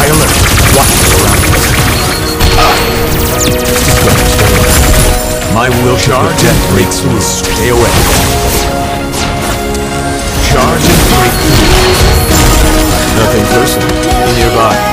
High alert. Watchful around us. Ah! My will charge Death breaks loose. Stay away. Charge and break loose. Nothing personal. Nearby.